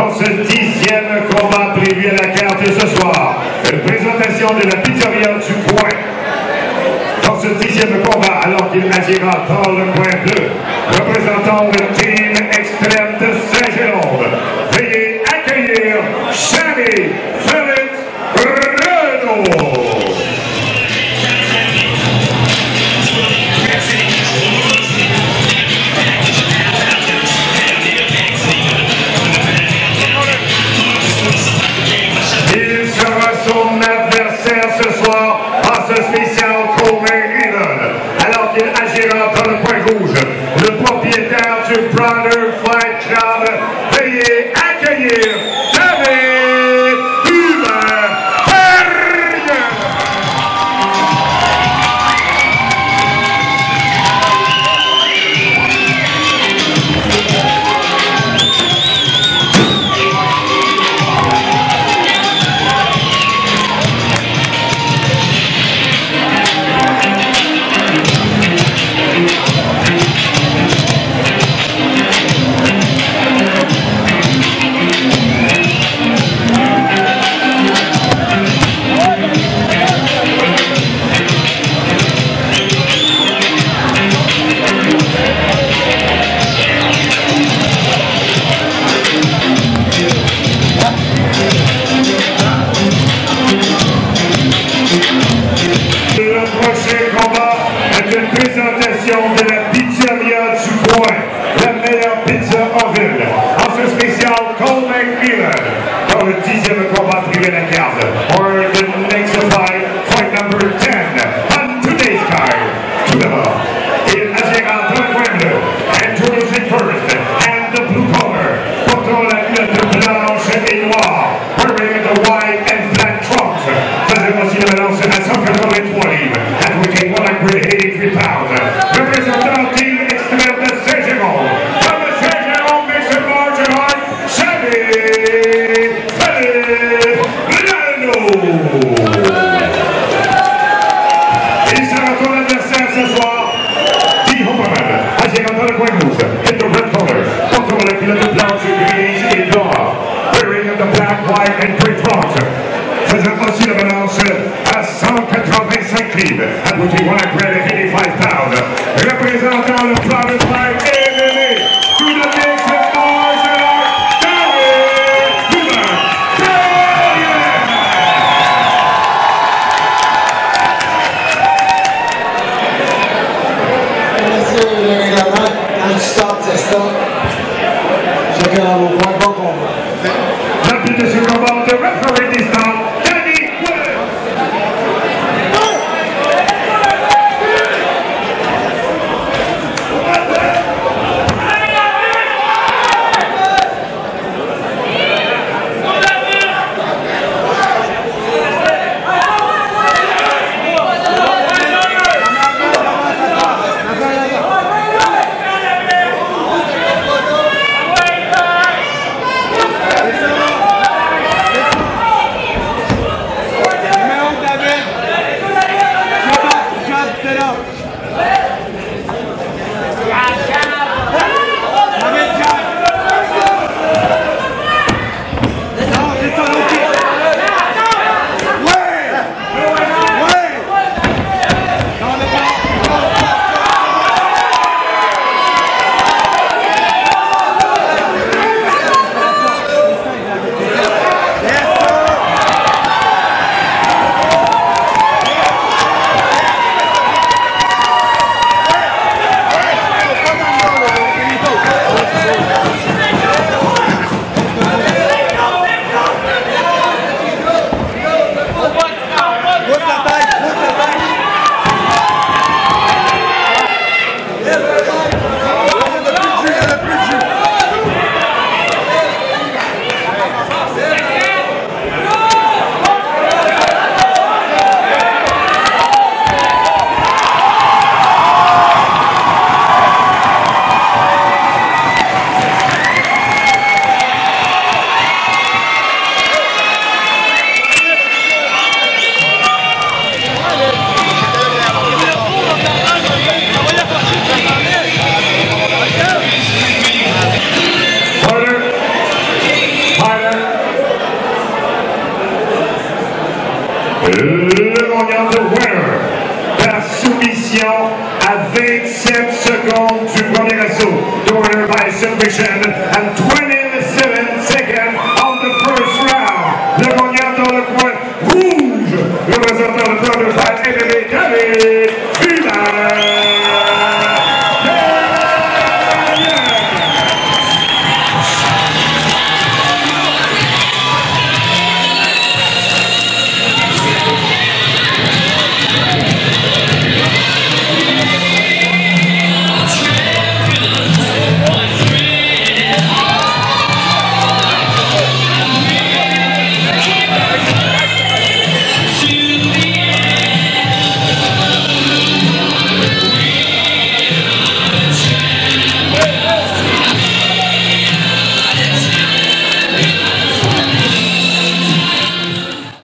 dans ce dixième combat prévu à la carte ce soir. Une présentation de la pizzeria du coin. Dans ce dixième combat, alors qu'il agira dans le coin bleu, représentant le accueillir Netherlands and a soccer ball in 20 and we can one with 83 pounds. Representant Il team extrême de Segegol. il the Segegol makes a large line, Shabby Felipe Lano. Il sarà con l'avversario ce soir, Guy Hopperman, aggiungatore con il muso, entro il Cover, contro la pilota of martial arts, David Hubert Therrien. Merci les gars, un stop, c'est stop. Chacun a vos points, the compétition à 27 secondes du premier assaut. The by submission and 27 seconds on the first round. Le gagnant dans le coin rouge, le plan de fight MMA, David